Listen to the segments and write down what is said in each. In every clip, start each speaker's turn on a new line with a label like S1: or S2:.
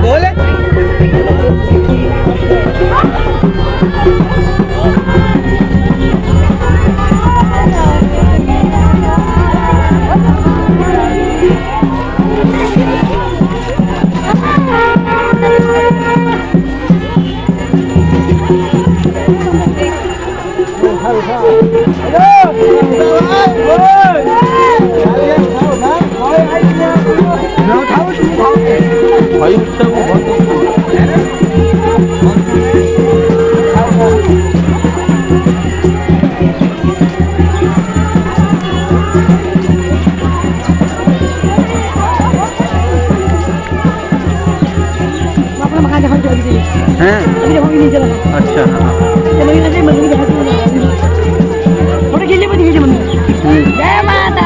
S1: गोल
S2: है अच्छा हाँ
S1: चलो ये ऐसे मंदिर दिखाती फ़ोटो खींचे मत खींचे मंदिर
S2: हम्म।
S1: जय माता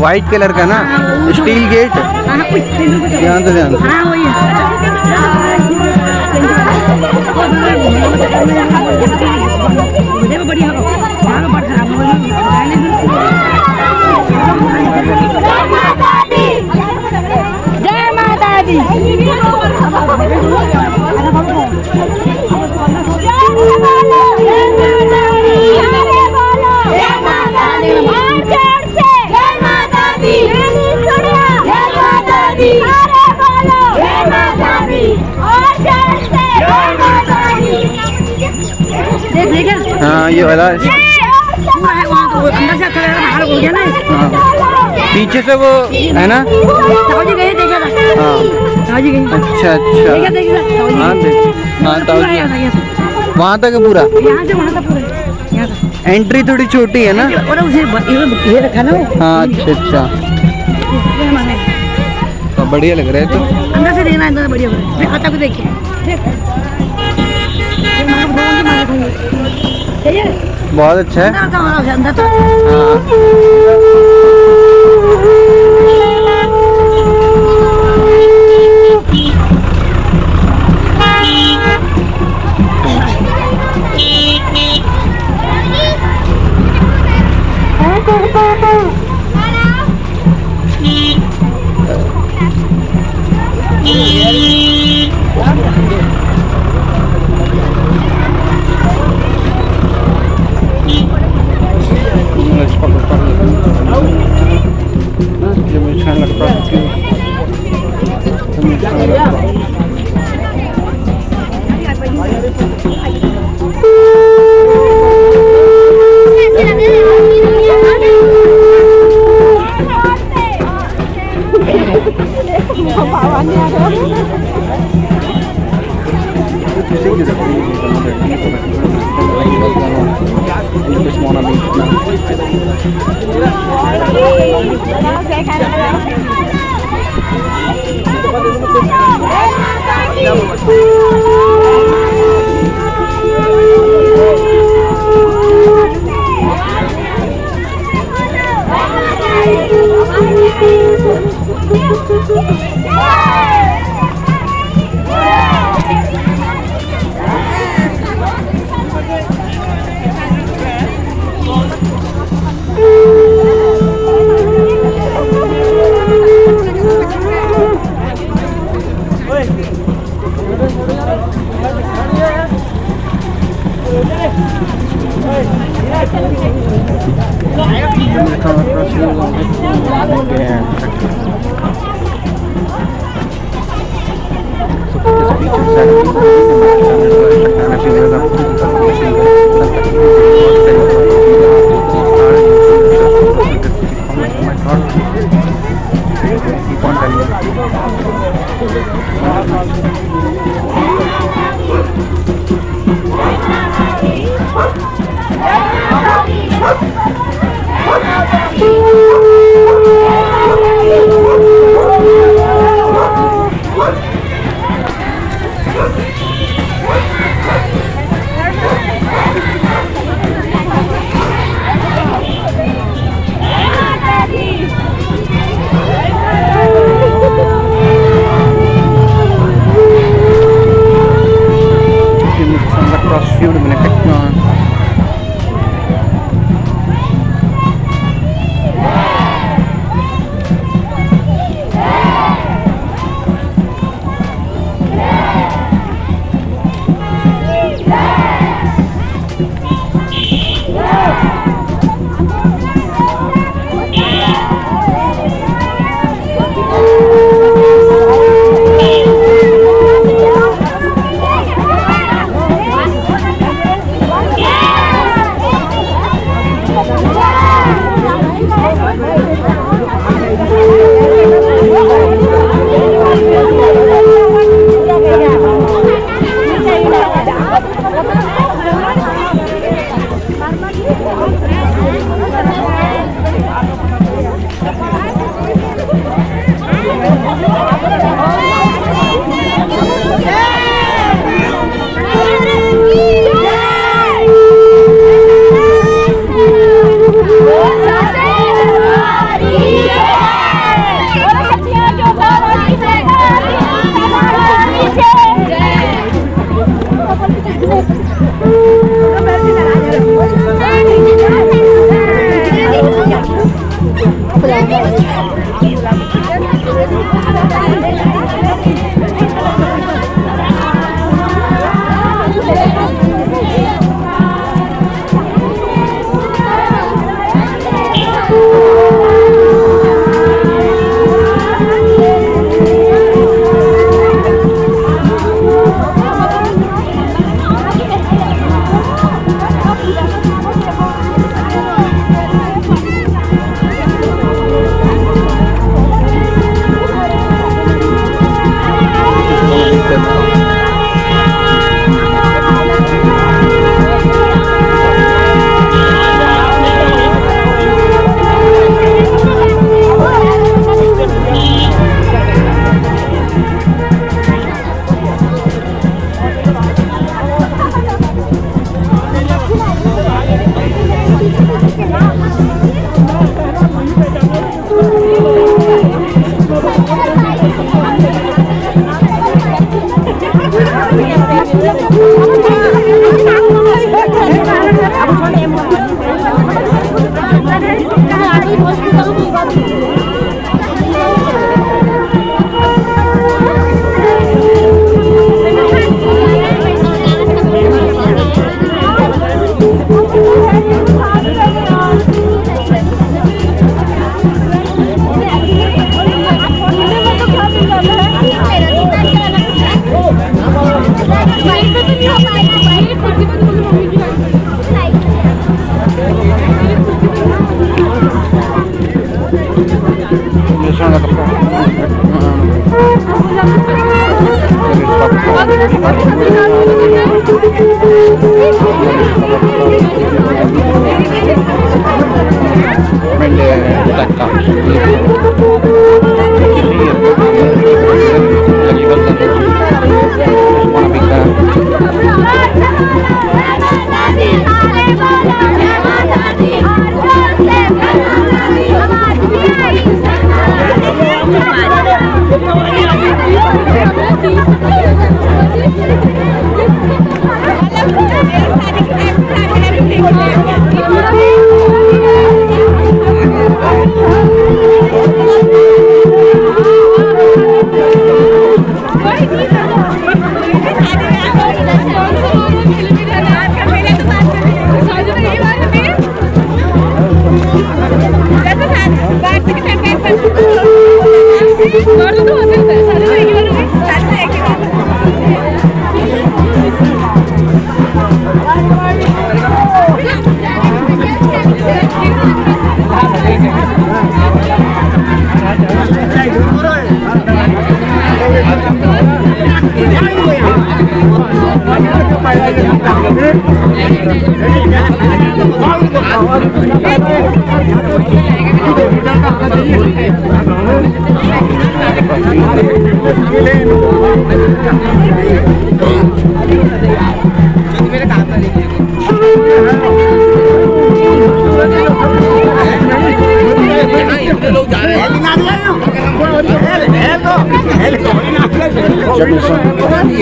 S2: वाइट कलर का ना? स्टील गेट
S1: हाँ उस टेंगी को
S2: ध्यान से ध्यान से
S1: हाँ है। देखो बढ़िया हो। पर खराब हो जय माता दी।
S2: हाँ ये वाला।
S1: पूरा है हो
S2: हाँ। पीछे से वो है ना? हाँ। अच्छा अच्छा। हाँ हाँ वहाँ तक पूरा?
S1: यहाँ से वहाँ तक पूरा।
S2: एंट्री थोड़ी छोटी है ना?
S1: और उसे ये रखा ना वो।
S2: हाँ अच्छा अच्छा। तो बढ़िया लग रहा है तो।
S1: अंदर से देखना अंदर बढ़िया देख आता को देखिए।
S2: बहुत अच्छा है Bye-bye. this morning. Yeah!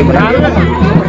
S2: Bravo.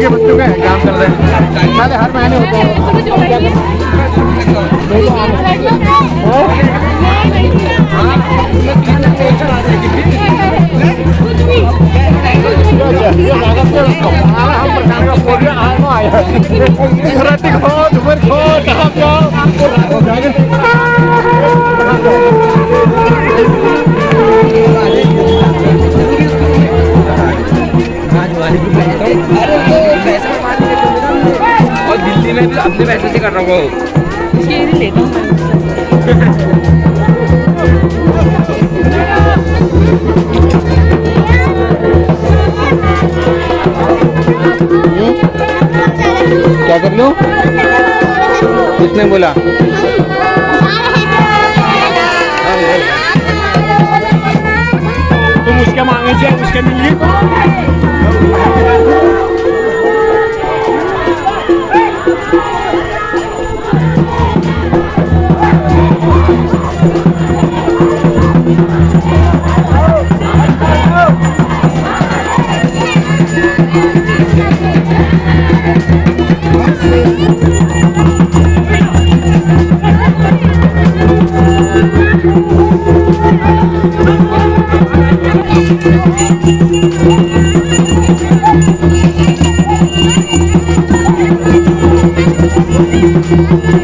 S2: इसके बच्चों का एग्ज़ाम कर रहे हैं पहले हर महीने होते हैं
S1: और अपने पैसे से कर रहा हूँ
S3: क्या कर लूँ किसने बोला?
S4: तुम उसके मांगे थे उसके मिलिए Thank you.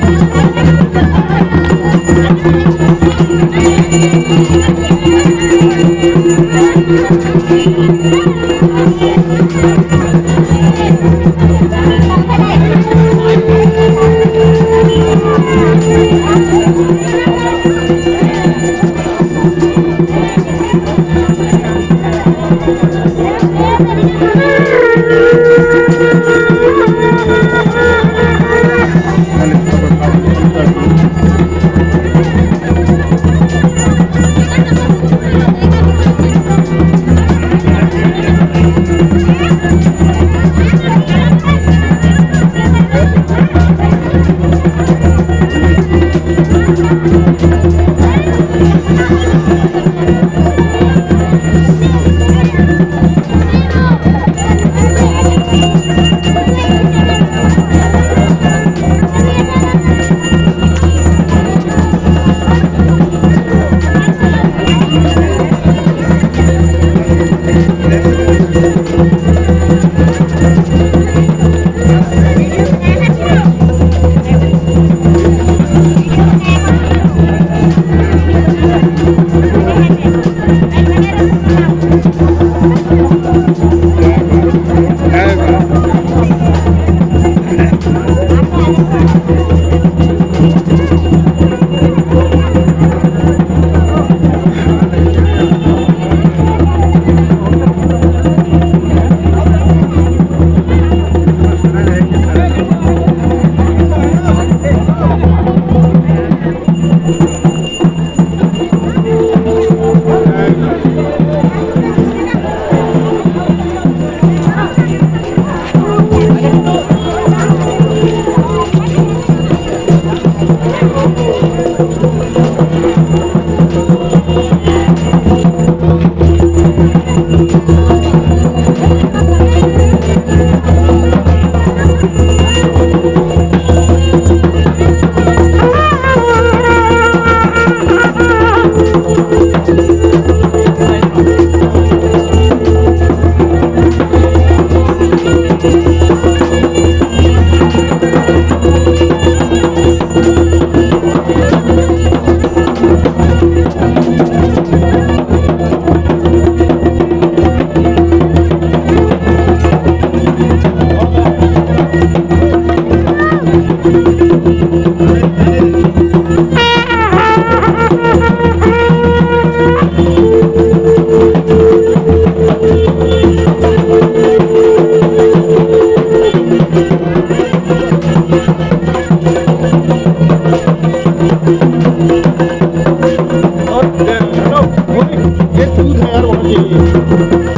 S2: यार होना चाहिए